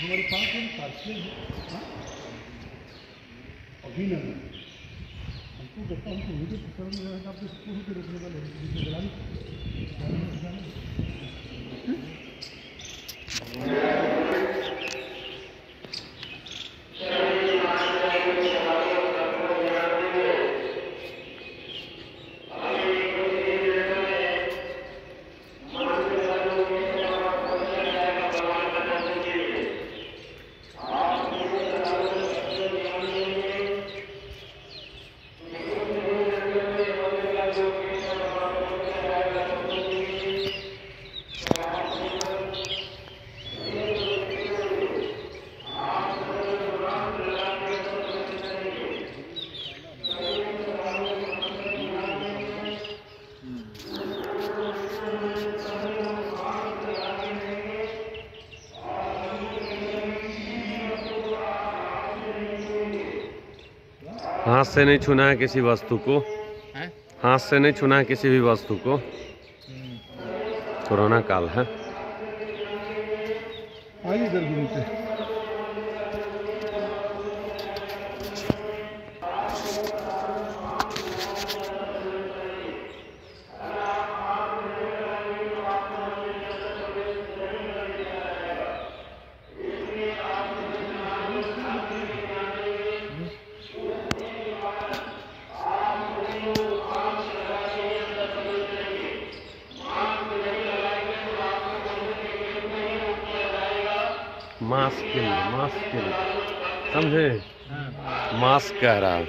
हमारे पास एक पार्सल है हाँ? अभिनंदन हमको कहता हमको मुझे पकड़ में आपके स्कूल के रोकने वाले हाथ से नहीं छूना है किसी वस्तु को। हाथ से नहीं छूना है किसी भी वस्तु को। कोरोना काल है। मास्किल मास्क मास्क के समझे मास्क कह रहा है